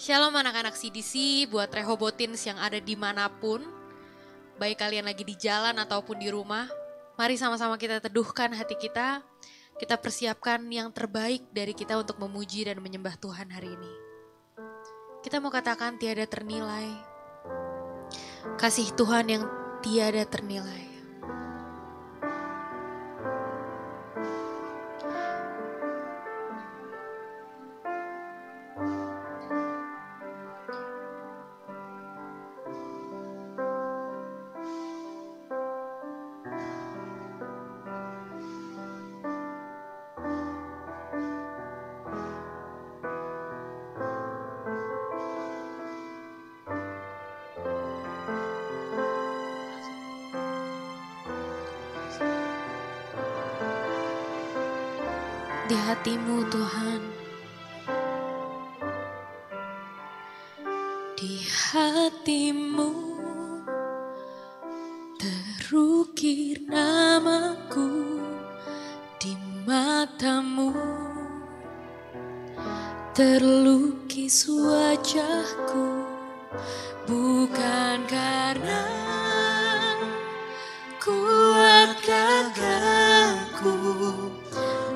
Shalom anak-anak CDC buat Rehobotins yang ada di mana pun. Baik kalian lagi di jalan ataupun di rumah. Mari sama-sama kita teduhkan hati kita. Kita persiapkan yang terbaik dari kita untuk memuji dan menyembah Tuhan hari ini. Kita mau katakan tiada ternilai. Kasih Tuhan yang tiada ternilai.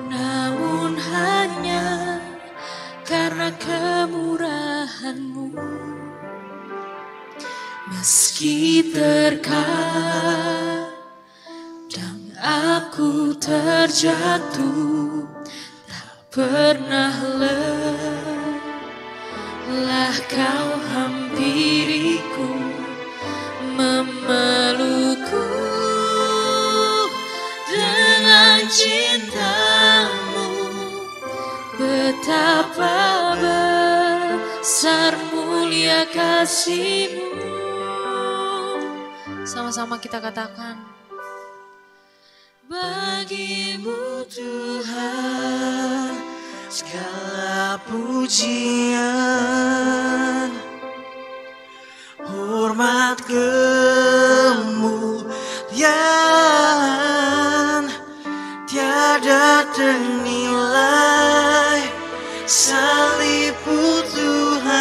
Namun hanya karena kemurahanmu. Meski terkadang aku terjatuh tak pernah lelah kau hampiriku memelukku cintamu. Betapa besar mulia kasihmu. Sama-sama kita katakan bagimu Tuhan Segala pujian. Hormat kemuliaan Tiada ternilai Salibmu Tuhan.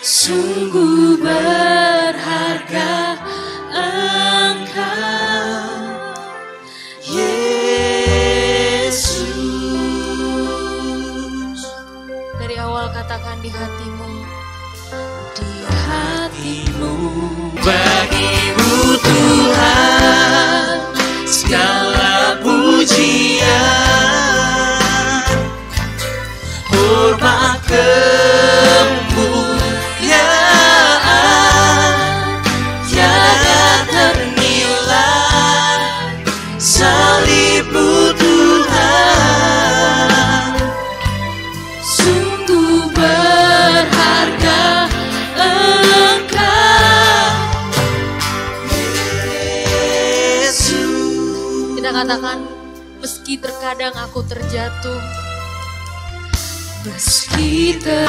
Sungguh berharga. Engkau Yesus. Dari awal katakan di hatimu Di hatimu. Bagimu terkadang aku terjatuh. Meski ter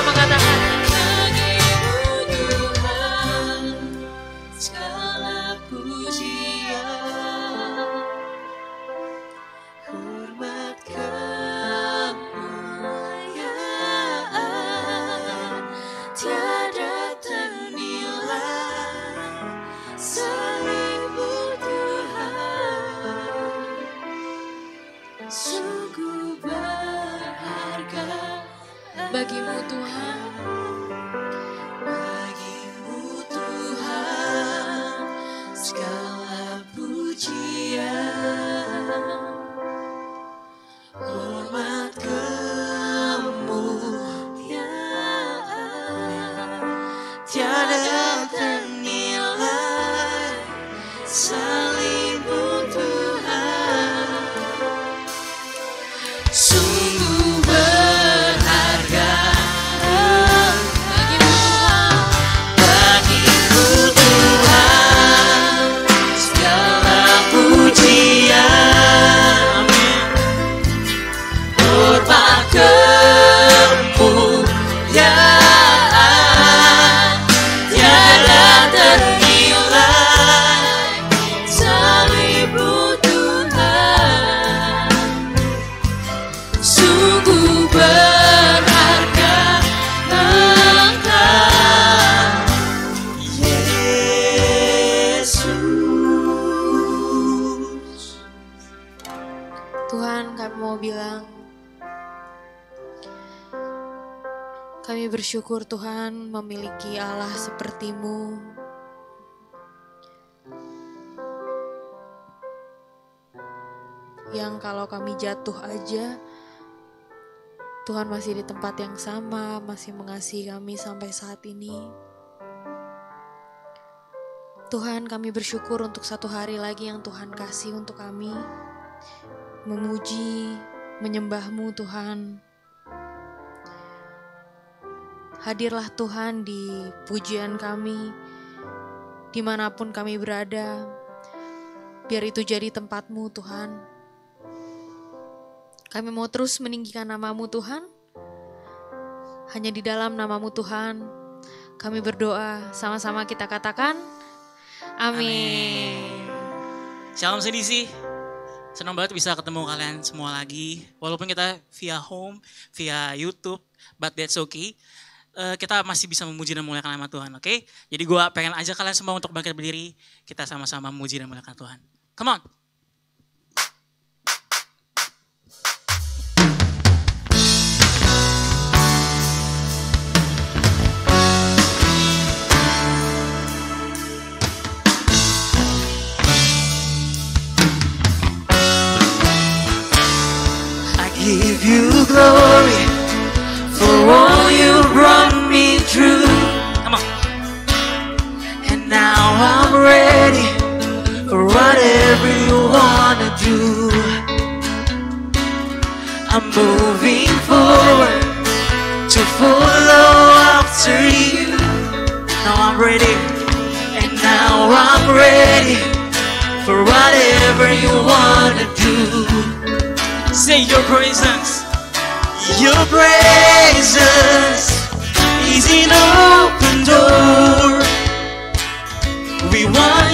Salibmu bersyukur Tuhan memiliki Allah sepertimu. Yang kalau kami jatuh aja, Tuhan masih di tempat yang sama, masih mengasihi kami sampai saat ini. Tuhan, kami bersyukur untuk satu hari lagi yang Tuhan kasih untuk kami. Memuji, menyembahmu Tuhan. Hadirlah Tuhan di pujian kami, di mana pun kami berada. Biar itu jadi tempatmu Tuhan. Kami mau terus meninggikan namamu Tuhan. Hanya di dalam namamu Tuhan, kami berdoa sama-sama kita katakan, Amin. Shalom CDC. Senang banget bisa ketemu kalian semua lagi. Walaupun kita via home, via YouTube, but that's okay. Eh, kita masih bisa memuji dan memuliakan nama Tuhan, oke? Jadi gue pengen ajak kalian semua untuk bangkit berdiri. Kita sama-sama memuji dan memuliakan Tuhan. Come on. Give you glory Come on. And now I'm ready for whatever you wanna do. I'm moving forward to follow after you. Now I'm ready, and now I'm ready for whatever you wanna do. Say your presence. Your presence is an open door. We want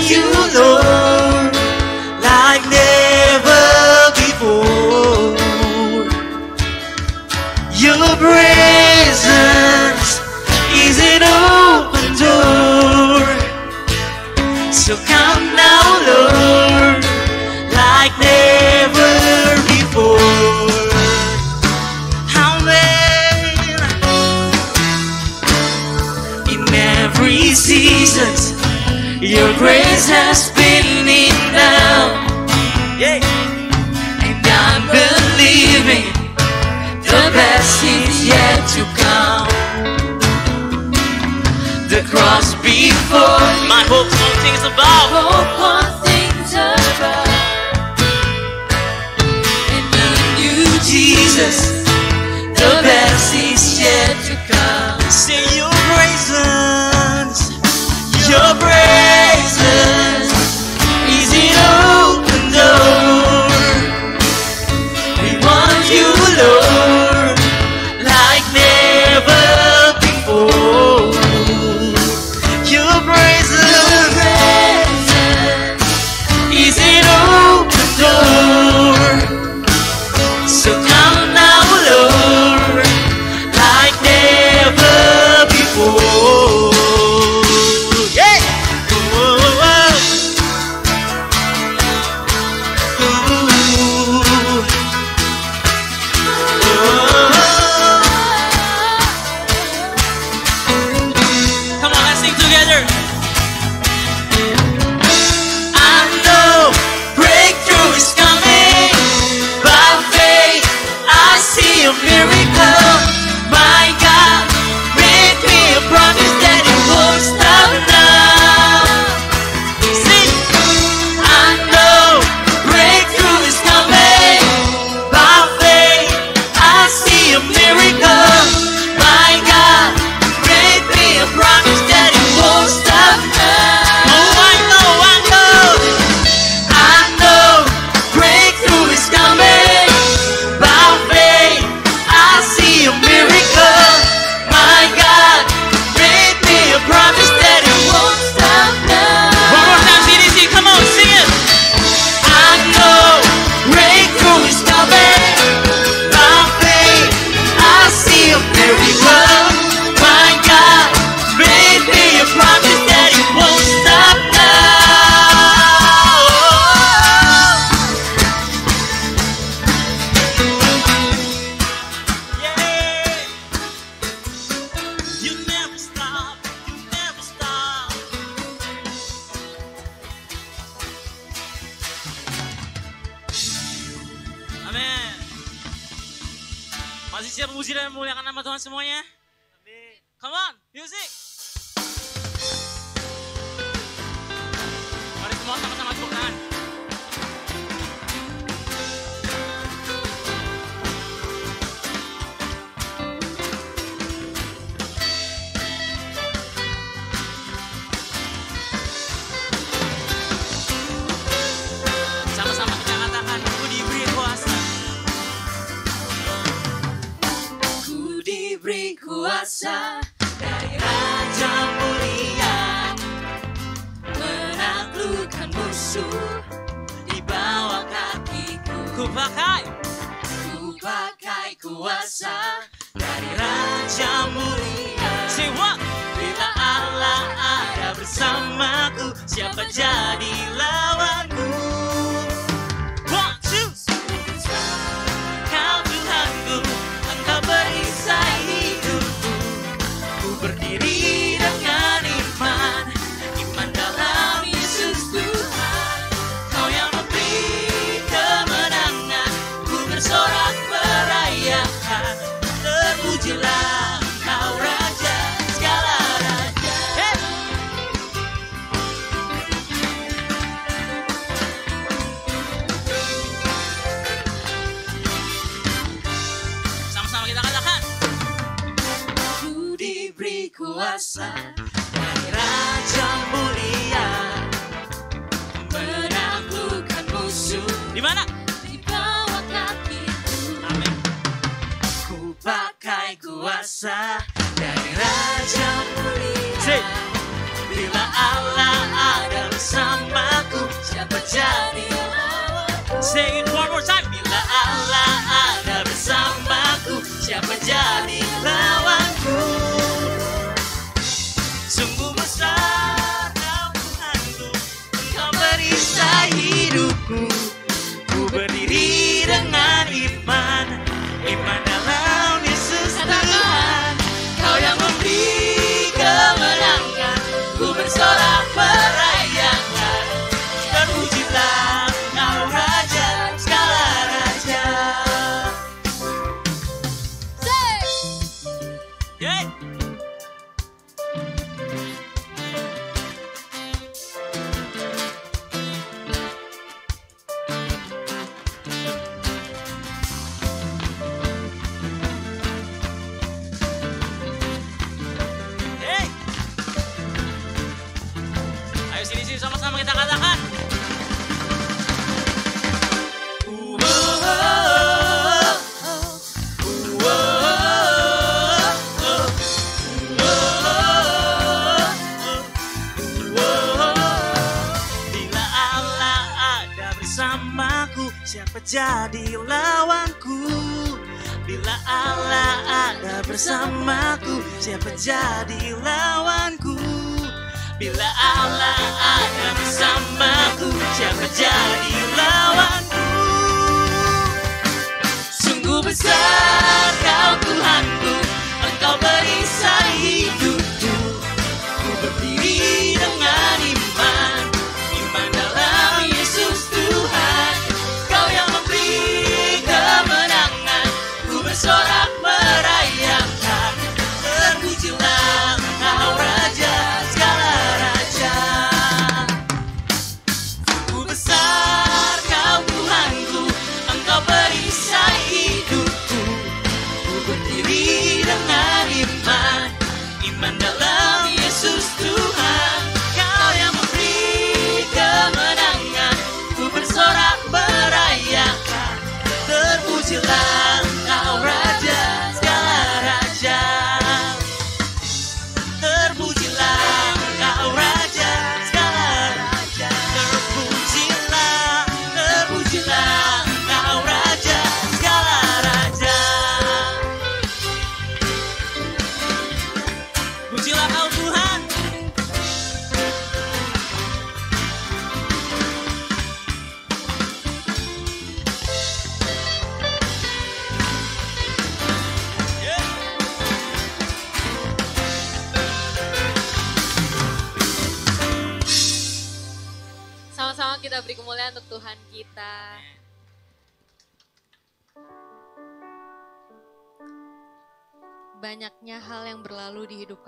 for. My hopes soon takes a Hope Masih siap memuji dan memuliakan nama Tuhan semuanya? Come on, music. Mari semua sama-sama kuasa dari Raja Mulia menaklukkan musuh di bawah kakiku. Ku pakai Ku pakai kuasa dari Raja Mulia. What? Bila Allah ada bersamaku, siapa jadi lawanku? Kuasa dari Raja Mulia menaklukkan musuh Di mana? di bawah kakiku. Amin. Ku pakai kuasa dari Raja Mulia. Say. Bila Allah ada bersamaku, siapa jadi lawanku? It Ayo sini sini sama-sama kita katakan. Bila Allah ada bersamaku, siapa jadi lawanku? Bila Allah ada bersamaku, siapa jadi lawanku? Bila Allah ada bersamaku, siapa jadi lawanku? Sungguh besar kau Tuhanku,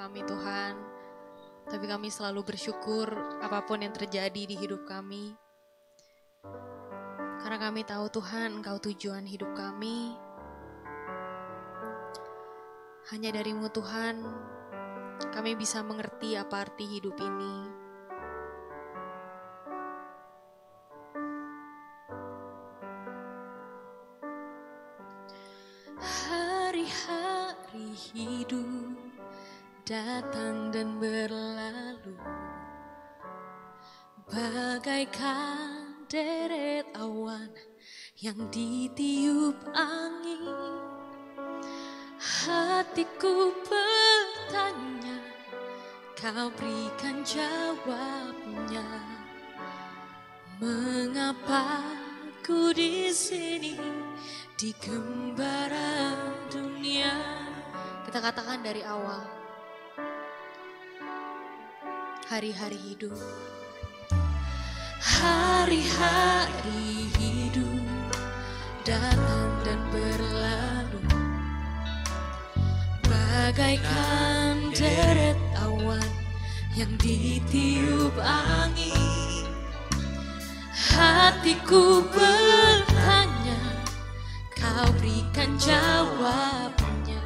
kami Tuhan. Tapi kami selalu bersyukur apa pun yang terjadi di hidup kami. Karena kami tahu Tuhan Engkau tujuan hidup kami. Hanya darimu Tuhan, kami bisa mengerti apa arti hidup ini. Hari-hari hidup datang dan berlalu. Bagaikan deret awan yang ditiup angin. Hatiku bertanya, kau berikan jawabnya? Mengapa ku di sini di gembara dunia? Kita katakan dari awal Hari-hari hidup. Hari-hari hidup Datang dan berlalu. Bagaikan deret awan Yang ditiup angin. Hatiku bertanya Kau berikan jawabnya?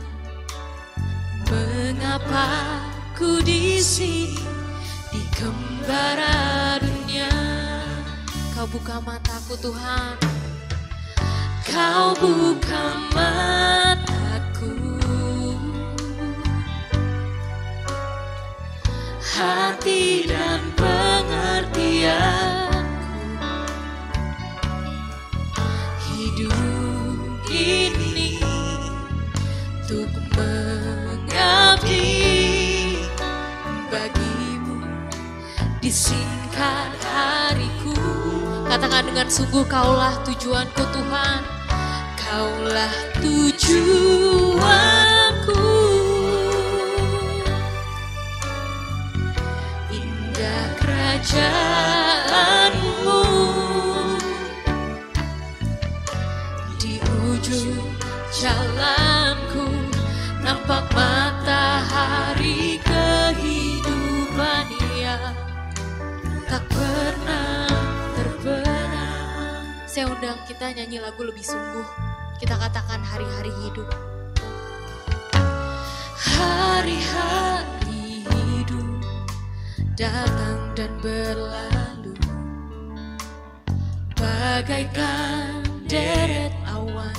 Mengapa ku di sini di gembara dunia Kau buka mataku Tuhan. Kau buka mataku. Hati dan pengertianku. Hidup ini Untuk mengabdi disingkat hariku. Katakan dengan sungguh kaulah tujuanku Tuhan. Kaulah tujuanku. Indah kerajaanmu. Di ujung jalanku Saya undang kita nyanyi lagu lebih sungguh. Kita katakan hari-hari hidup. Hari-hari hidup datang dan berlalu bagaikan deret awan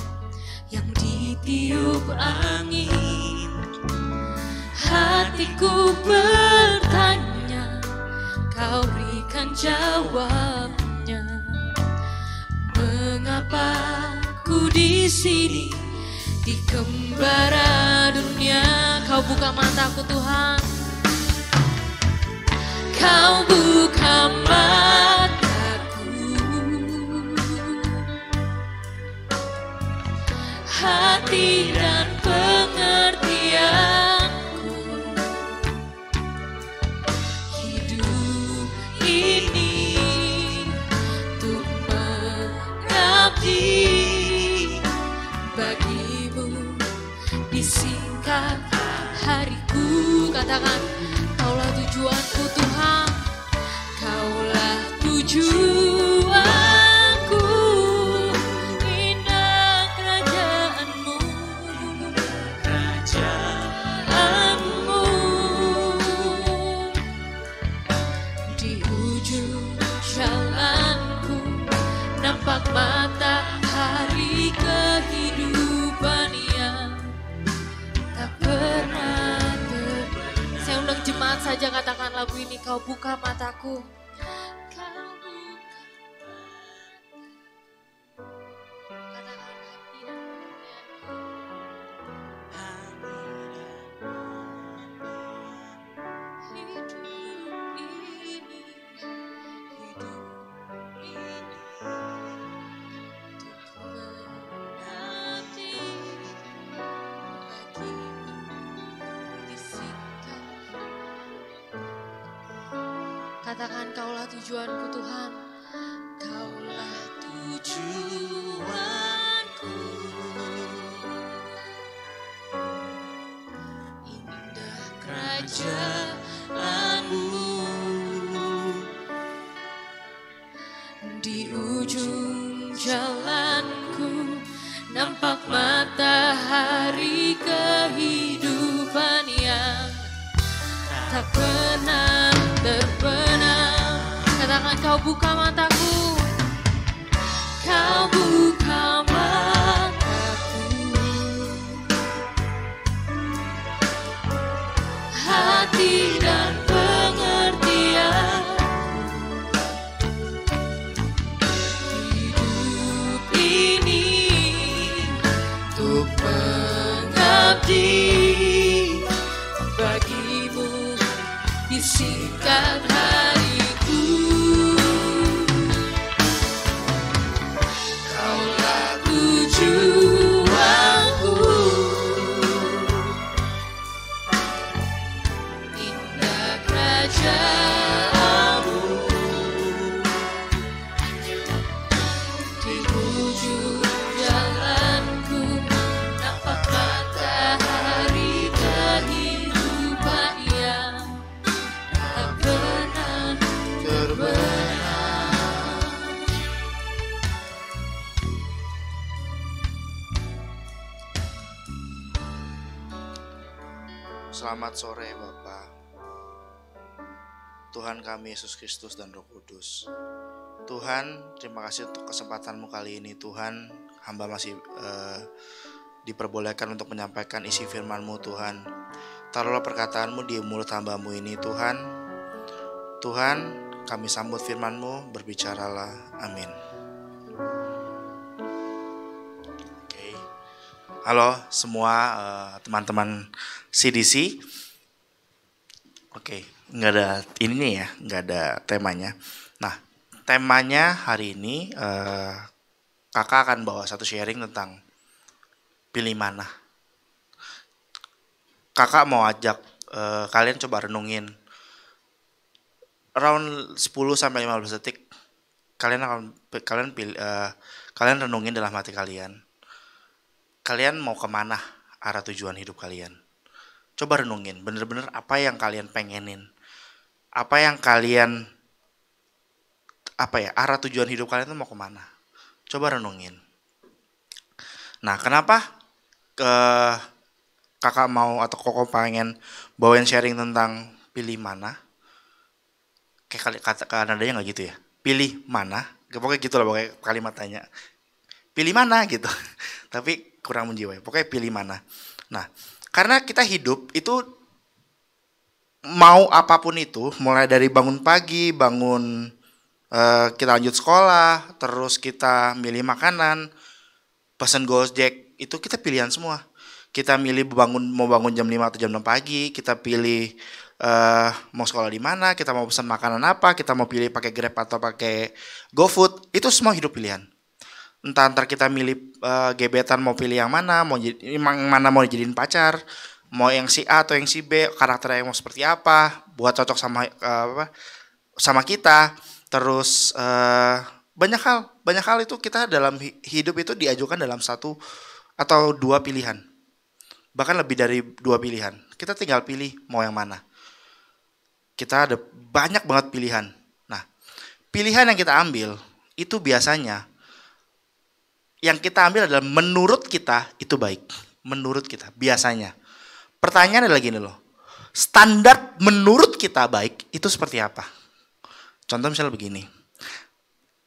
yang ditiup angin. Hatiku bertanya, kau berikan jawabnya. Mengapa di sini di gembara dunia? Kau buka mataku Tuhan. Kau buka mataku Hati dan hariku tujuanku kau buka mataku Yesus Kristus dan Roh Kudus. Tuhan, terima kasih untuk kesempatanmu kali ini Tuhan. Hamba masih eh, diperbolehkan untuk menyampaikan isi firman-Mu Tuhan. Taruhlah perkataanmu di mulut hambamu ini Tuhan. Tuhan, kami sambut firman-Mu, berbicaralah. Amin. Oke. Halo semua eh, teman-teman CDC. Oke, nggak ada ini ya, nggak ada temanya. Nah, temanya hari ini eh, kakak akan bawa satu sharing tentang pilih mana. Kakak mau ajak eh, kalian coba renungin around 10 sampai 15 detik kalian akan kalian pilih eh, kalian renungin dalam hati kalian. Kalian mau ke mana arah tujuan hidup kalian? Coba renungin, bener-bener apa yang kalian pengenin. Apa yang kalian, apa ya, arah tujuan hidup kalian itu mau ke mana. Coba renungin. Nah, kenapa ke kakak mau atau koko pengen bawain sharing tentang pilih mana? Kayak kali kata nadanya nggak gitu ya? Pilih mana? Pokoknya gitu lah, pokoknya kalimat tanya. Pilih mana gitu. Tapi kurang menjiwai. Pokoknya pilih mana. Nah, karena kita hidup itu mau apa pun itu, mulai dari bangun pagi, bangun eh, kita lanjut sekolah, terus kita milih makanan, pesan Gojek, itu kita pilihan semua. Kita milih bangun mau bangun jam 5 atau jam 6 pagi, kita pilih eh, mau sekolah di mana, kita mau pesan makanan apa, kita mau pilih pakai Grab atau pakai GoFood, itu semua hidup pilihan entah ntar kita milih eh, gebetan mau pilih yang mana mau jadi mana mau dijadiin pacar mau yang si A atau yang si B karakternya yang mau seperti apa buat cocok sama eh, apa sama kita. Terus eh, banyak hal banyak hal itu kita dalam hi- hidup itu diajukan dalam satu atau dua pilihan. Bahkan lebih dari dua pilihan. Kita tinggal pilih mau yang mana. Kita ada banyak banget pilihan. Nah pilihan yang kita ambil itu biasanya yang kita ambil adalah menurut kita itu baik. Menurut kita, biasanya. Pertanyaan adalah gini loh. Standar menurut kita baik itu seperti apa? Contoh misalnya begini.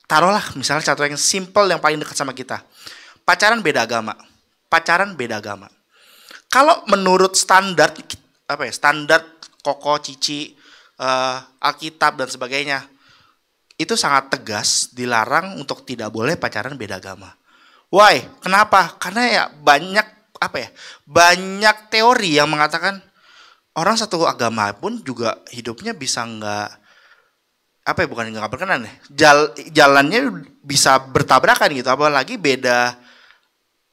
Taruhlah misalnya contoh yang simple yang paling dekat sama kita. Pacaran beda agama. Pacaran beda agama. Kalau menurut standar apa ya? Standar koko, cici, eh, Alkitab dan sebagainya. Itu sangat tegas dilarang untuk tidak boleh pacaran beda agama. Why? Kenapa? Karena ya banyak apa ya? Banyak teori yang mengatakan orang satu agama pun juga hidupnya bisa nggak apa ya bukan nggak berkenan ya Jal, jalannya bisa bertabrakan gitu. Apalagi beda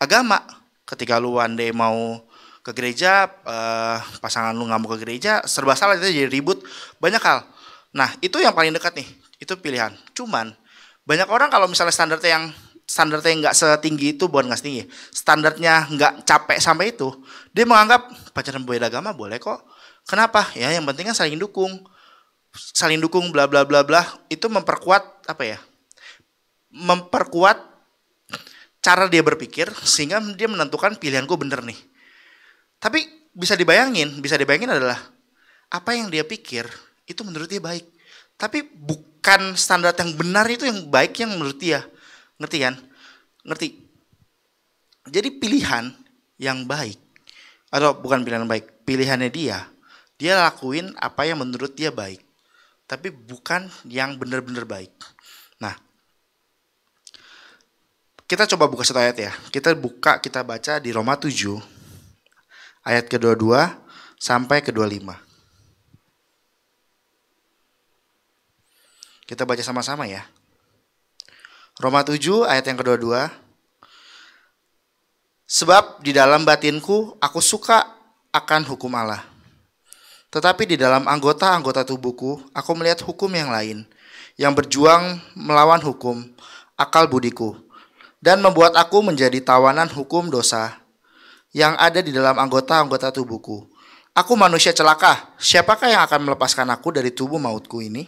agama. Ketika lu day mau ke gereja eh, pasangan lu nggak mau ke gereja serba salah itu jadi ribut. Banyak hal. Nah itu yang paling dekat nih itu pilihan. Cuman banyak orang kalau misalnya standarnya yang standarnya nggak setinggi itu bukan nggak setinggi standarnya nggak capek sampai itu dia menganggap pacaran beda agama boleh kok Kenapa? Ya yang penting kan saling dukung. Saling dukung bla bla bla bla itu memperkuat apa ya? Memperkuat cara dia berpikir sehingga dia menentukan pilihanku bener nih. Tapi bisa dibayangin, bisa dibayangin adalah apa yang dia pikir itu menurut dia baik. Tapi bukan standar yang benar itu yang baik yang menurut dia. Ngerti kan? Ngerti? Jadi pilihan yang baik atau bukan pilihan baik, pilihannya dia. Dia lakuin apa yang menurut dia baik. Tapi bukan yang benar-benar baik. Nah, kita coba buka satu ayat ya. Kita buka, kita baca di Roma 7 ayat kedua-dua sampai kedua-lima. Kita baca sama-sama ya. Roma 7 ayat yang kedua-dua. Sebab di dalam batinku aku suka akan hukum Allah. Tetapi di dalam anggota-anggota tubuhku aku melihat hukum yang lain yang berjuang melawan hukum akal budiku dan membuat aku menjadi tawanan hukum dosa yang ada di dalam anggota-anggota tubuhku. Aku manusia celaka, siapakah yang akan melepaskan aku dari tubuh mautku ini?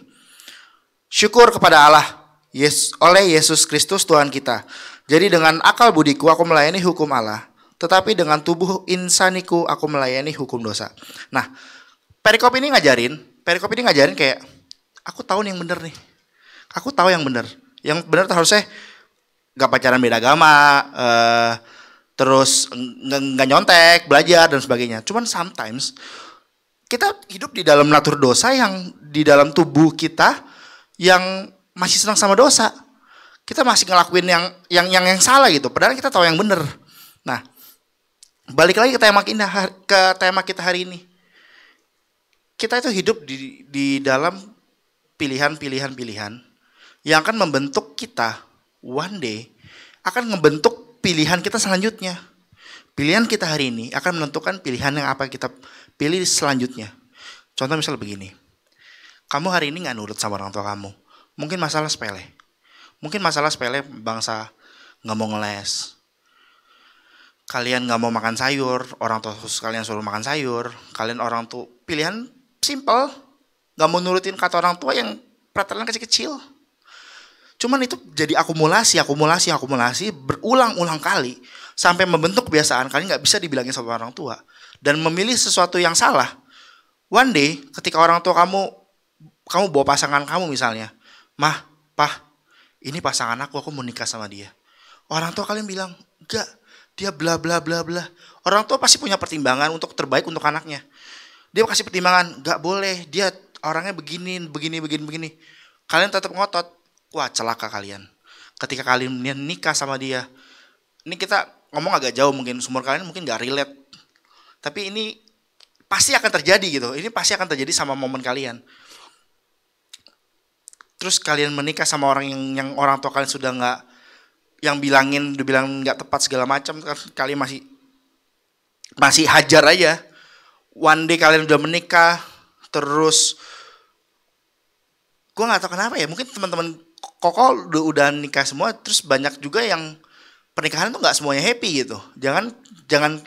Syukur kepada Allah, yes, oleh Yesus Kristus Tuhan kita. Jadi dengan akal budiku aku melayani hukum Allah, tetapi dengan tubuh insaniku aku melayani hukum dosa. Nah, perikop ini ngajarin, perikop ini ngajarin kayak aku tahu yang bener nih. Aku tahu yang bener. Yang bener tuh harusnya gak pacaran beda agama, eh, terus nggak nyontek, belajar dan sebagainya. Cuman sometimes kita hidup di dalam natur dosa yang di dalam tubuh kita yang masih senang sama dosa. Kita masih ngelakuin yang yang yang yang salah gitu. Padahal kita tahu yang bener. Nah, balik lagi ke tema kita ke tema kita hari ini. Kita itu hidup di di dalam pilihan-pilihan-pilihan yang akan membentuk kita one day akan membentuk pilihan kita selanjutnya. Pilihan kita hari ini akan menentukan pilihan yang apa kita pilih selanjutnya. Contoh misal begini. Kamu hari ini nggak nurut sama orang tua kamu. Mungkin masalah sepele. Mungkin masalah sepele bangsa nggak mau ngeles. Kalian nggak mau makan sayur, orang tua kalian suruh makan sayur. Kalian orang tua pilihan simple, nggak mau nurutin kata orang tua yang peraturan kecil-kecil. Cuman itu jadi akumulasi, akumulasi, akumulasi berulang-ulang kali sampai membentuk kebiasaan kalian nggak bisa dibilangin sama orang tua dan memilih sesuatu yang salah. One day ketika orang tua kamu kamu bawa pasangan kamu misalnya, mah, pah, ini pasangan aku, aku mau nikah sama dia. Orang tua kalian bilang, enggak, dia bla bla bla bla. Orang tua pasti punya pertimbangan untuk terbaik untuk anaknya. Dia kasih pertimbangan, enggak boleh, dia orangnya begini, begini, begini, begini. Kalian tetap ngotot, wah celaka kalian. Ketika kalian nikah sama dia, ini kita ngomong agak jauh mungkin sumur kalian mungkin gak relate. Tapi ini pasti akan terjadi gitu. Ini pasti akan terjadi sama momen kalian. Terus kalian menikah sama orang yang yang orang tua kalian sudah nggak yang bilangin dibilang nggak tepat segala macam kan kalian masih masih hajar aja. One day kalian udah menikah terus gue nggak tahu kenapa ya mungkin teman-teman koko udah, udah nikah semua terus banyak juga yang pernikahan tuh nggak semuanya happy gitu jangan jangan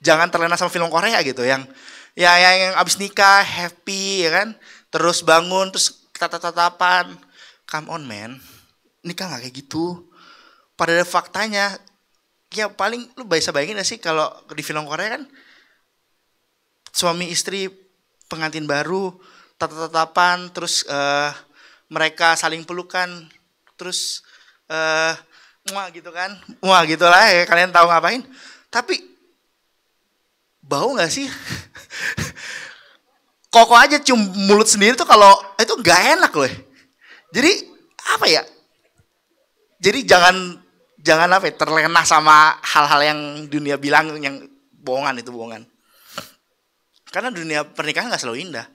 jangan terlena sama film Korea gitu yang ya yang, yang abis nikah happy ya kan terus bangun terus tatap-tatapan. Come on man. Nikah nggak kayak gitu. Pada faktanya ya paling lu bisa bayangin gak sih kalau di film Korea kan suami istri pengantin baru tatap-tatapan terus eh, mereka saling pelukan terus eh muah gitu kan. Muah gitulah ya kalian tahu ngapain. Tapi bau nggak sih koko aja cium mulut sendiri tuh kalau itu nggak enak loh. Jadi apa ya? Jadi jangan jangan apa ya, terlena sama hal-hal yang dunia bilang yang bohongan itu bohongan. Karena dunia pernikahan nggak selalu indah.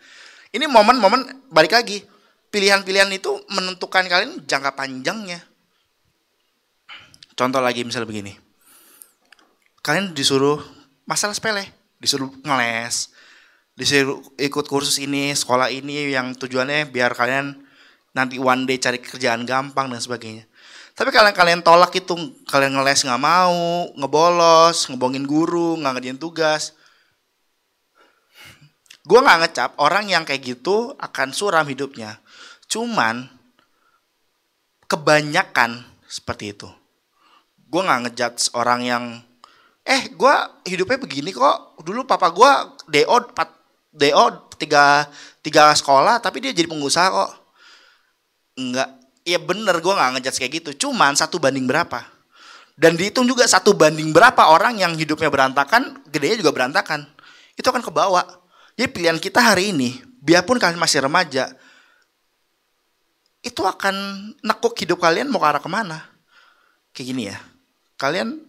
Ini momen-momen balik lagi pilihan-pilihan itu menentukan kalian jangka panjangnya. Contoh lagi misalnya begini. Kalian disuruh masalah sepele disuruh ngeles disuruh ikut kursus ini sekolah ini yang tujuannya biar kalian nanti one day cari kerjaan gampang dan sebagainya tapi kalian kalian tolak itu kalian ngeles nggak mau ngebolos ngebohongin guru nggak ngerjain tugas Gue nggak ngecap orang yang kayak gitu akan suram hidupnya. Cuman kebanyakan seperti itu. Gue nggak ngejudge orang yang eh gue hidupnya begini kok. Dulu papa gue do do tiga tiga sekolah tapi dia jadi pengusaha kok. Enggak, ya bener gue nggak ngejudge kayak gitu. Cuman satu banding berapa? Dan dihitung juga satu banding berapa orang yang hidupnya berantakan, gedenya juga berantakan. Itu akan kebawa. Jadi pilihan kita hari ini, biarpun kalian masih remaja, itu akan nekuk hidup kalian mau ke arah ke mana. Kayak gini ya. Kalian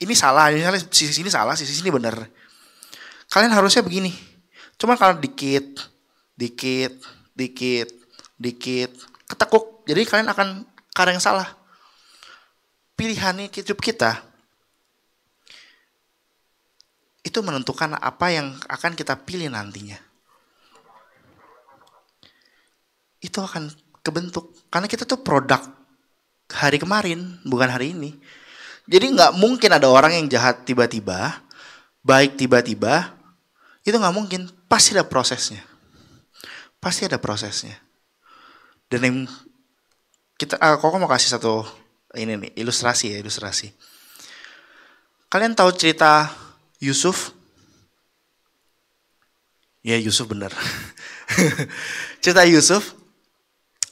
ini salah, ini salah, sisi sini salah, sisi sini benar. Kalian harusnya begini. Cuma kalau dikit, dikit, dikit, dikit, ketekuk. Jadi kalian akan yang salah. Pilihan hidup kita itu menentukan apa yang akan kita pilih nantinya. Itu akan kebentuk karena kita tuh produk hari kemarin bukan hari ini. Jadi nggak mungkin ada orang yang jahat tiba-tiba, baik tiba-tiba, itu nggak mungkin. Pasti ada prosesnya, pasti ada prosesnya. Dan yang kita, ah, kok mau kasih satu ini nih ilustrasi ya ilustrasi. Kalian tahu cerita Yusuf? Ya Yusuf benar. cerita Yusuf.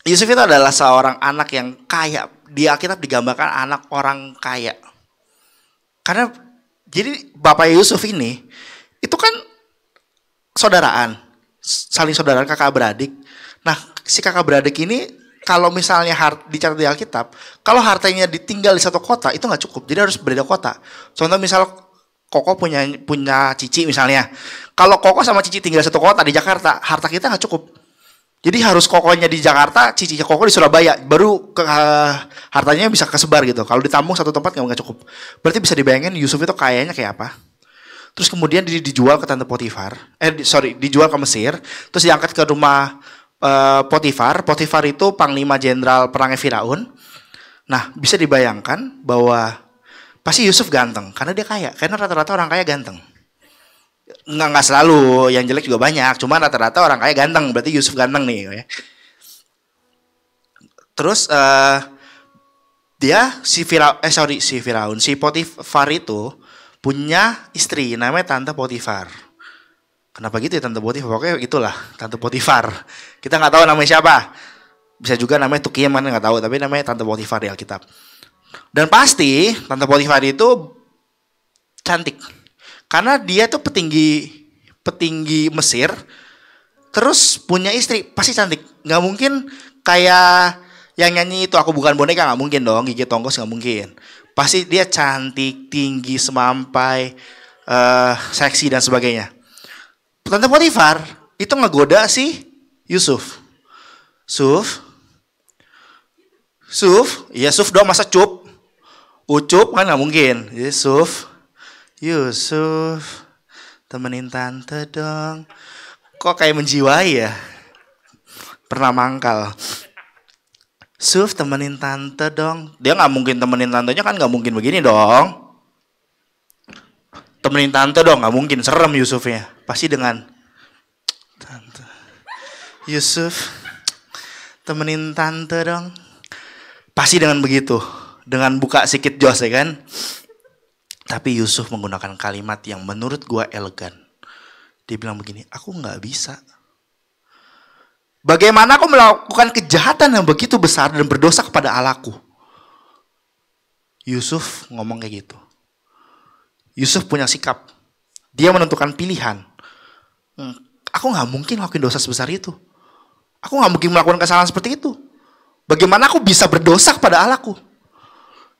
Yusuf itu adalah seorang anak yang kaya. Di Alkitab digambarkan anak orang kaya. Karena jadi bapak Yusuf ini itu kan saudaraan, saling saudara kakak beradik. Nah si kakak beradik ini kalau misalnya hart, dicatat di Alkitab, kalau hartanya ditinggal di satu kota itu nggak cukup, jadi harus berbeda kota. Contoh misal Koko punya punya Cici misalnya, kalau Koko sama Cici tinggal di satu kota di Jakarta, harta kita nggak cukup. Jadi harus kokonya di Jakarta, cicinya koko di Surabaya, baru ke, uh, hartanya bisa kesebar gitu. Kalau ditampung satu tempat nggak cukup. Berarti bisa dibayangin Yusuf itu kayaknya kayak apa? Terus kemudian di, dijual ke tante Potifar, eh sorry dijual ke Mesir, terus diangkat ke rumah uh, Potifar. Potifar itu panglima jenderal perangnya Firaun. Nah bisa dibayangkan bahwa pasti Yusuf ganteng karena dia kaya, karena rata-rata orang kaya ganteng. Nggak nggak selalu. Yang jelek juga banyak. Cuma rata-rata orang kaya ganteng. Berarti Yusuf ganteng nih ya. Terus uh, dia si Firaun eh sorry si Firaun si Potifar itu punya istri namanya tante Potifar. Kenapa gitu ya tante Potifar? Pokoknya itulah tante Potifar. Kita nggak tahu namanya siapa. Bisa juga namanya Tukia mana nggak tahu tapi namanya tante Potifar di Alkitab. Dan pasti tante Potifar itu cantik. Karena dia tuh petinggi petinggi Mesir, terus punya istri pasti cantik. Nggak mungkin kayak yang nyanyi itu aku bukan boneka nggak mungkin dong, gigi tonggos nggak mungkin. Pasti dia cantik, tinggi, semampai, uh, seksi dan sebagainya. Tante Potifar itu ngegoda si Yusuf. Suf, Suf, iya Suf dong masa cup, ucup kan nggak mungkin. Yusuf, Yusuf, temenin tante dong. Kok kayak menjiwai ya? Pernah mangkal. Suf temenin tante dong. Dia nggak mungkin temenin tantenya kan nggak mungkin begini dong. Temenin tante dong nggak mungkin serem Yusufnya. Pasti dengan tante. Yusuf temenin tante dong. Pasti dengan begitu. Dengan buka sedikit jos ya kan. Tapi Yusuf menggunakan kalimat yang menurut gue elegan. Dia bilang begini, aku nggak bisa. Bagaimana aku melakukan kejahatan yang begitu besar dan berdosa kepada Allahku? Yusuf ngomong kayak gitu. Yusuf punya sikap. Dia menentukan pilihan. Hmm, aku nggak mungkin lakuin dosa sebesar itu. Aku nggak mungkin melakukan kesalahan seperti itu. Bagaimana aku bisa berdosa kepada Allahku?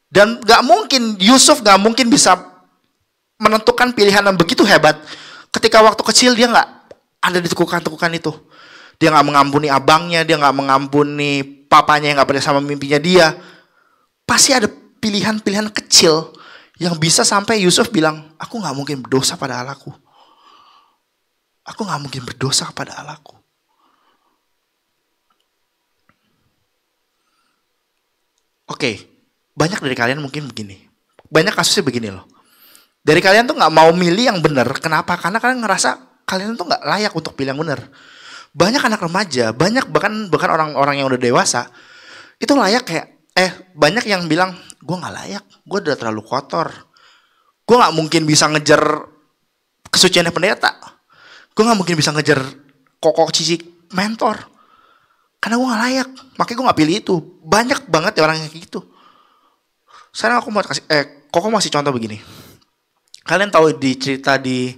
Dan gak mungkin Yusuf gak mungkin bisa menentukan pilihan yang begitu hebat ketika waktu kecil dia gak ada di tekukan-tekukan itu. Dia gak mengampuni abangnya, dia gak mengampuni papanya yang gak percaya sama mimpinya dia. Pasti ada pilihan-pilihan kecil yang bisa sampai Yusuf bilang, aku gak mungkin berdosa pada Allahku. Aku gak mungkin berdosa kepada Allahku. Oke, banyak dari kalian mungkin begini. Banyak kasusnya begini loh. Dari kalian tuh nggak mau milih yang benar. Kenapa? Karena kalian ngerasa kalian tuh nggak layak untuk pilih yang benar. Banyak anak remaja, banyak bahkan bahkan orang-orang yang udah dewasa itu layak kayak eh banyak yang bilang gue nggak layak, gue udah terlalu kotor, gue nggak mungkin bisa ngejar kesuciannya pendeta, gue nggak mungkin bisa ngejar kokok cici mentor, karena gue nggak layak, makanya gue nggak pilih itu. Banyak banget ya orang yang kayak gitu. Sekarang aku mau kasih, eh koko masih contoh begini. Kalian tahu di cerita di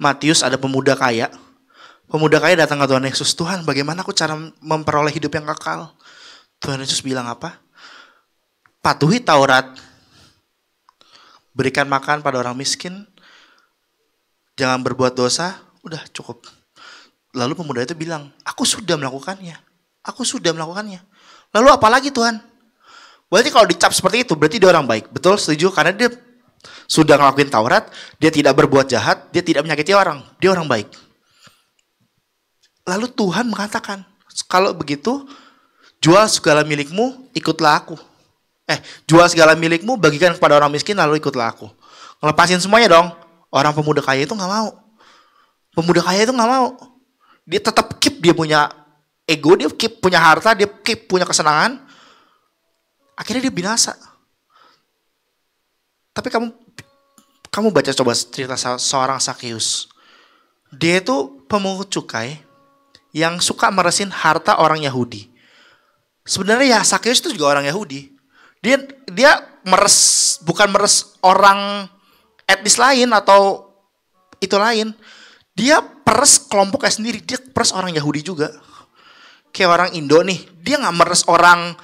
Matius ada pemuda kaya. Pemuda kaya datang ke Tuhan Yesus. Tuhan bagaimana aku cara memperoleh hidup yang kekal? Tuhan Yesus bilang apa? Patuhi Taurat. Berikan makan pada orang miskin. Jangan berbuat dosa. Udah cukup. Lalu pemuda itu bilang, aku sudah melakukannya. Aku sudah melakukannya. Lalu apa lagi Tuhan? Berarti kalau dicap seperti itu, berarti dia orang baik. Betul, setuju? Karena dia sudah ngelakuin Taurat, dia tidak berbuat jahat, dia tidak menyakiti orang. Dia orang baik. Lalu Tuhan mengatakan, kalau begitu, jual segala milikmu, ikutlah aku. Eh, jual segala milikmu, bagikan kepada orang miskin, lalu ikutlah aku. Ngelepasin semuanya dong. Orang pemuda kaya itu nggak mau. Pemuda kaya itu nggak mau. Dia tetap keep dia punya ego, dia keep punya harta, dia keep punya kesenangan. Akhirnya dia binasa. Tapi kamu kamu baca coba cerita se- seorang Sakeus. Dia itu pemungut cukai yang suka meresin harta orang Yahudi. Sebenarnya ya Sakeus itu juga orang Yahudi. Dia dia meres bukan meres orang etnis lain atau itu lain. Dia peres kelompoknya sendiri. Dia peres orang Yahudi juga. Kayak orang Indo nih, dia nggak meres orang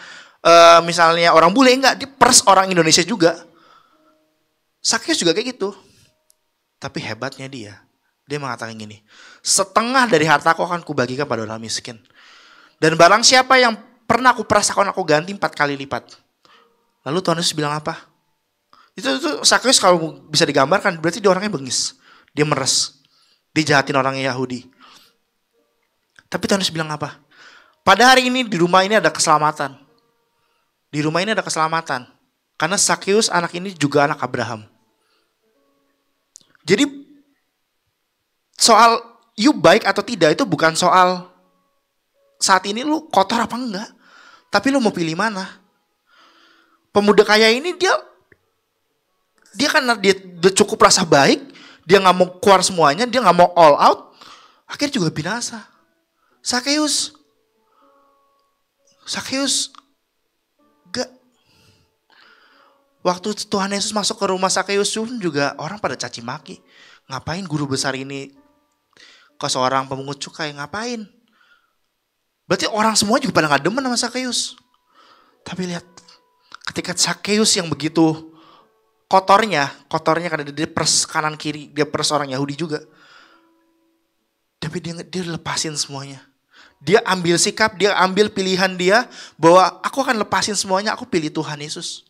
eh, misalnya orang bule nggak, dia peres orang Indonesia juga. Sakyus juga kayak gitu. Tapi hebatnya dia, dia mengatakan gini, setengah dari hartaku akan kubagikan pada orang miskin. Dan barang siapa yang pernah aku peras akan aku ganti empat kali lipat. Lalu Tuhan Yesus bilang apa? Itu itu Sakyus kalau bisa digambarkan berarti dia orangnya bengis. Dia meres. Dia jahatin orang Yahudi. Tapi Tuhan Yesus bilang apa? Pada hari ini di rumah ini ada keselamatan. Di rumah ini ada keselamatan. Karena Sakyus anak ini juga anak Abraham. Jadi soal you baik atau tidak itu bukan soal saat ini lu kotor apa enggak. Tapi lu mau pilih mana? Pemuda kaya ini dia dia karena dia, dia cukup rasa baik, dia nggak mau keluar semuanya, dia nggak mau all out, akhirnya juga binasa. Sakeus, Sakeus, gak. Waktu Tuhan Yesus masuk ke rumah Sakeus juga orang pada caci maki. Ngapain guru besar ini ke seorang pemungut cukai, ngapain? Berarti orang semua juga pada gak demen sama Sakeus. Tapi lihat, ketika Sakeus yang begitu kotornya, kotornya karena dia pers kanan kiri, dia pers orang Yahudi juga. Tapi dia dia lepasin semuanya. Dia ambil sikap, dia ambil pilihan dia bahwa aku akan lepasin semuanya, aku pilih Tuhan Yesus.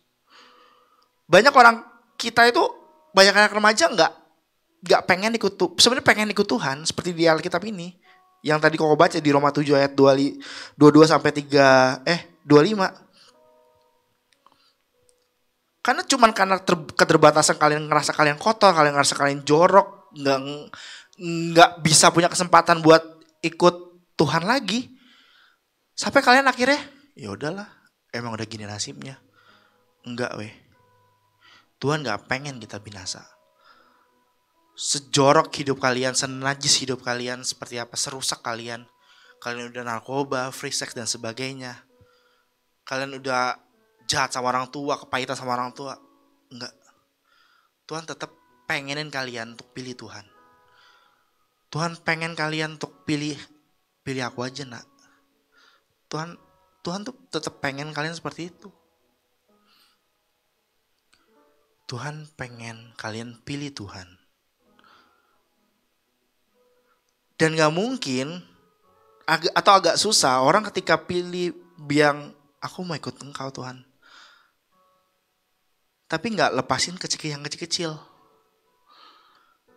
Banyak orang kita itu banyak anak remaja nggak nggak pengen ikut Tu- sebenarnya pengen ikut Tuhan seperti di Alkitab ini yang tadi kau baca di Roma 7 ayat 2, 22 sampai 3 eh 25 karena cuman karena ter- keterbatasan kalian ngerasa kalian kotor, kalian ngerasa kalian jorok, nggak nggak bisa punya kesempatan buat ikut Tuhan lagi. Sampai kalian akhirnya ya udahlah, emang udah gini nasibnya. Enggak weh. Tuhan nggak pengen kita binasa. Sejorok hidup kalian, senajis hidup kalian, seperti apa, serusak kalian. Kalian udah narkoba, free sex dan sebagainya. Kalian udah jahat sama orang tua, kepahitan sama orang tua. Enggak. Tuhan tetap pengenin kalian untuk pilih Tuhan. Tuhan pengen kalian untuk pilih pilih aku aja nak. Tuhan Tuhan tuh tetap pengen kalian seperti itu. Tuhan pengen kalian pilih Tuhan. Dan gak mungkin ag- atau agak susah orang ketika pilih biang aku mau ikut engkau Tuhan. Tapi nggak lepasin kecil yang kecil-kecil.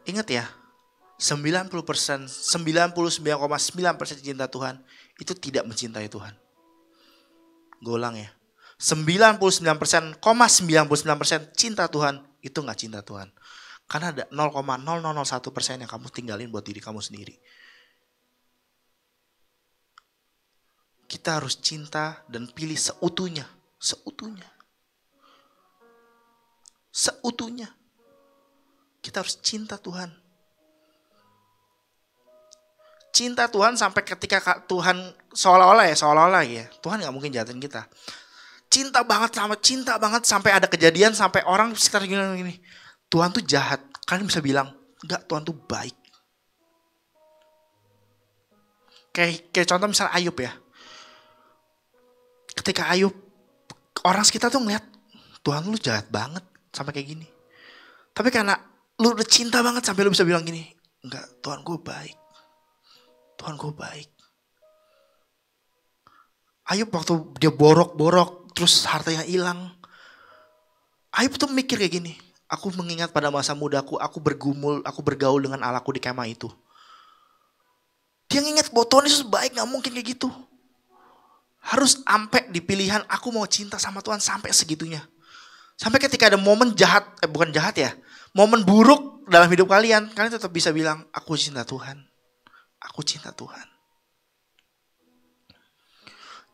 Ingat ya, 90%, 99,9% cinta Tuhan itu tidak mencintai Tuhan. Gue ulang ya. 99,99% cinta Tuhan itu nggak cinta Tuhan. Karena ada 0,0001 persen yang kamu tinggalin buat diri kamu sendiri. Kita harus cinta dan pilih seutuhnya. Seutuhnya. Seutuhnya. Kita harus cinta Tuhan. Cinta Tuhan sampai ketika ka- Tuhan seolah-olah ya, seolah-olah ya. Tuhan nggak mungkin jahatin kita. Cinta banget sama cinta banget sampai ada kejadian sampai orang sekitar gini gini. Tuhan tuh jahat. Kalian bisa bilang, enggak Tuhan tuh baik. Kayak, kayak contoh misalnya Ayub ya. Ketika Ayub, orang sekitar tuh ngeliat, Tuhan lu jahat banget sampai kayak gini. Tapi karena lu udah cinta banget sampai lu bisa bilang gini, enggak Tuhan gue baik. Tuhan gue baik. Ayub waktu dia borok-borok, terus hartanya hilang. Ayub tuh mikir kayak gini, aku mengingat pada masa mudaku, aku bergumul, aku bergaul dengan Allahku di kemah itu. Dia nginget bahwa Tuhan Yesus baik, gak mungkin kayak gitu. Harus sampai di pilihan, aku mau cinta sama Tuhan sampai segitunya. Sampai ketika ada momen jahat, eh bukan jahat ya, momen buruk dalam hidup kalian, kalian tetap bisa bilang, aku cinta Tuhan. Aku cinta Tuhan.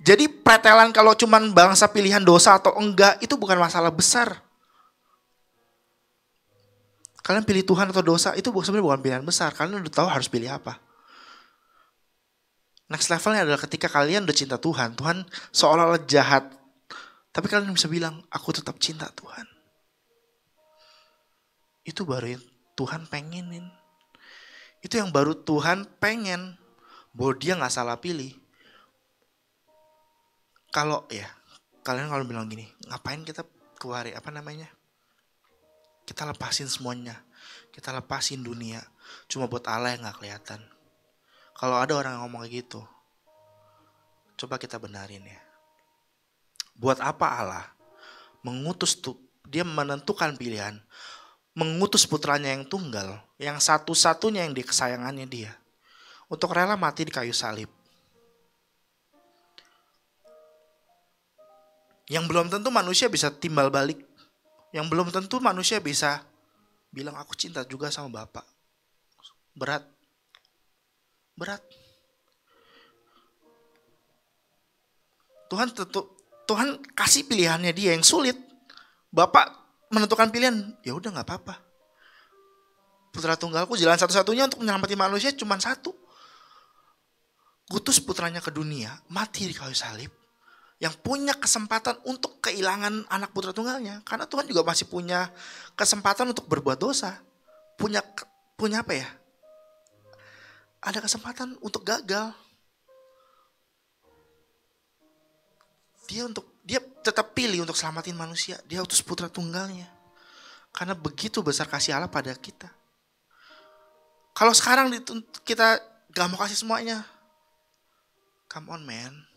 Jadi pretelan kalau cuman bangsa pilihan dosa atau enggak, itu bukan masalah besar. Kalian pilih Tuhan atau dosa, itu sebenarnya bukan pilihan besar. Kalian udah tahu harus pilih apa. Next levelnya adalah ketika kalian udah cinta Tuhan, Tuhan seolah-olah jahat. Tapi kalian bisa bilang, aku tetap cinta Tuhan. Itu baru yang Tuhan pengenin. Itu yang baru Tuhan pengen. Bahwa dia gak salah pilih. Kalau ya, kalian kalau bilang gini, ngapain kita keluar apa namanya? Kita lepasin semuanya. Kita lepasin dunia. Cuma buat Allah yang gak kelihatan. Kalau ada orang yang ngomong kayak gitu, coba kita benarin ya. Buat apa Allah mengutus tuh dia menentukan pilihan, mengutus putranya yang tunggal, yang satu-satunya yang di kesayangannya dia, untuk rela mati di kayu salib. Yang belum tentu manusia bisa timbal balik. Yang belum tentu manusia bisa bilang aku cinta juga sama Bapak. Berat. Berat. Tuhan tentu Tuhan kasih pilihannya dia yang sulit. Bapak menentukan pilihan, ya udah nggak apa-apa. Putra tunggalku jalan satu-satunya untuk menyelamati manusia cuma satu. Kutus putranya ke dunia, mati di kayu salib. Yang punya kesempatan untuk kehilangan anak putra tunggalnya. Karena Tuhan juga masih punya kesempatan untuk berbuat dosa. Punya punya apa ya? Ada kesempatan untuk gagal. Dia untuk dia tetap pilih untuk selamatin manusia. Dia utus putra tunggalnya. Karena begitu besar kasih Allah pada kita. Kalau sekarang kita gak mau kasih semuanya. Come on man.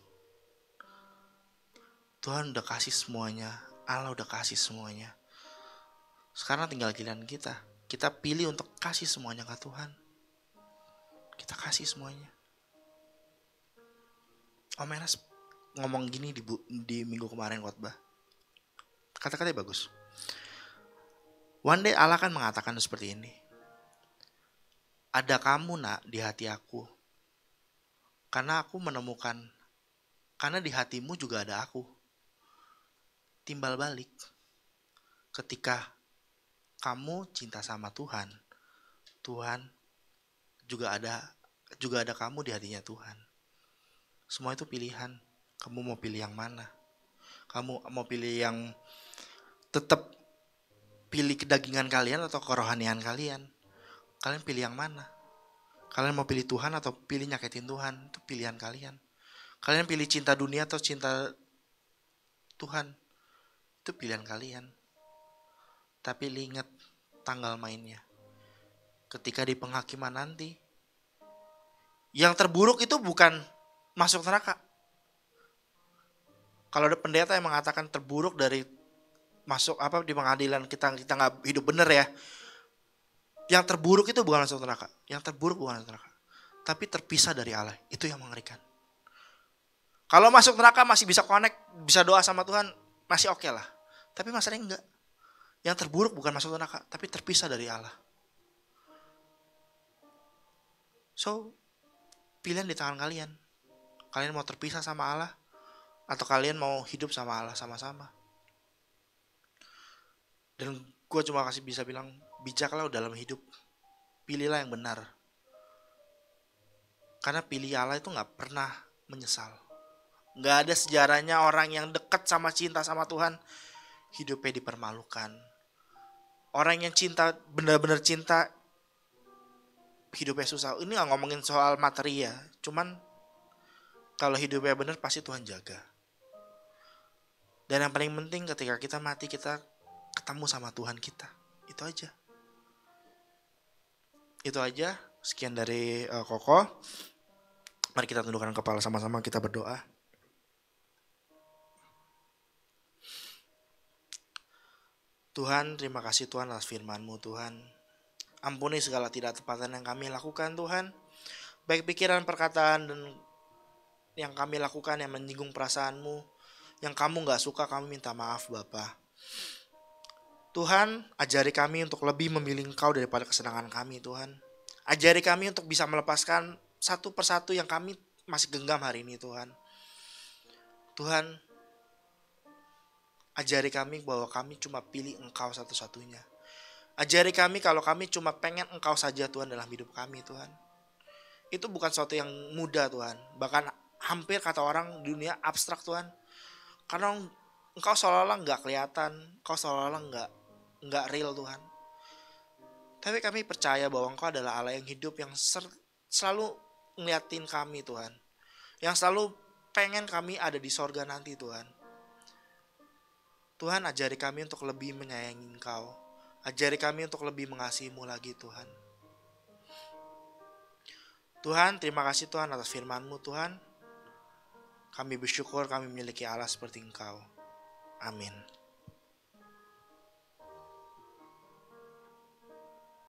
Tuhan udah kasih semuanya. Allah udah kasih semuanya. Sekarang tinggal giliran kita. Kita pilih untuk kasih semuanya ke Tuhan. Kita kasih semuanya. Om Enas ngomong gini di, di minggu kemarin khotbah. Kata-katanya bagus. One day Allah kan mengatakan seperti ini. Ada kamu nak di hati aku. Karena aku menemukan. Karena di hatimu juga ada aku. Timbal balik. Ketika kamu cinta sama Tuhan. Tuhan juga ada juga ada kamu di hatinya Tuhan. Semua itu pilihan. Kamu mau pilih yang mana? Kamu mau pilih yang tetap pilih kedagingan kalian atau kerohanian kalian? Kalian pilih yang mana? Kalian mau pilih Tuhan atau pilih nyakitin Tuhan? Itu pilihan kalian. Kalian pilih cinta dunia atau cinta Tuhan? Itu pilihan kalian. Tapi ingat tanggal mainnya. Ketika di penghakiman nanti, yang terburuk itu bukan masuk neraka. Kalau ada pendeta yang mengatakan terburuk dari masuk apa di pengadilan kita kita nggak hidup bener ya. Yang terburuk itu bukan masuk neraka. Yang terburuk bukan masuk neraka. Tapi terpisah dari Allah. Itu yang mengerikan. Kalau masuk neraka masih bisa connect, bisa doa sama Tuhan, masih oke okay lah. Tapi masalahnya enggak. Yang terburuk bukan masuk neraka, tapi terpisah dari Allah. So, pilihan di tangan kalian. Kalian mau terpisah sama Allah, atau kalian mau hidup sama Allah sama-sama. Dan gue cuma kasih bisa bilang, bijaklah dalam hidup. Pilihlah yang benar. Karena pilih Allah itu nggak pernah menyesal. Nggak ada sejarahnya orang yang dekat sama cinta sama Tuhan, hidupnya dipermalukan. Orang yang cinta, benar-benar cinta, hidupnya susah. Ini nggak ngomongin soal materi ya, cuman kalau hidupnya benar pasti Tuhan jaga. Dan yang paling penting ketika kita mati kita ketemu sama Tuhan kita. Itu aja. Itu aja. Sekian dari uh, Koko. Mari kita tundukkan kepala sama-sama kita berdoa. Tuhan, terima kasih Tuhan atas firman-Mu Tuhan. Ampuni segala tidak tepatan yang kami lakukan Tuhan. Baik pikiran, perkataan, dan yang kami lakukan yang menyinggung perasaanmu. Yang kamu gak suka kami minta maaf Bapa. Tuhan, ajari kami untuk lebih memilih Engkau daripada kesenangan kami Tuhan. Ajari kami untuk bisa melepaskan satu persatu yang kami masih genggam hari ini Tuhan. Tuhan, ajari kami bahwa kami cuma pilih Engkau satu-satunya. Ajari kami kalau kami cuma pengen Engkau saja Tuhan dalam hidup kami Tuhan. Itu bukan sesuatu yang mudah Tuhan. Bahkan hampir kata orang dunia abstrak Tuhan. Karena Engkau seolah-olah nggak kelihatan, Engkau seolah-olah nggak nggak real Tuhan. Tapi kami percaya bahwa Engkau adalah Allah yang hidup yang selalu ngeliatin kami Tuhan. Yang selalu pengen kami ada di sorga nanti Tuhan. Tuhan ajari kami untuk lebih menyayangi Engkau. Ajari kami untuk lebih mengasihimu lagi Tuhan. Tuhan, terima kasih Tuhan atas firman-Mu Tuhan. Kami bersyukur kami memiliki Allah seperti Engkau. Amin.